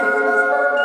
Christmas.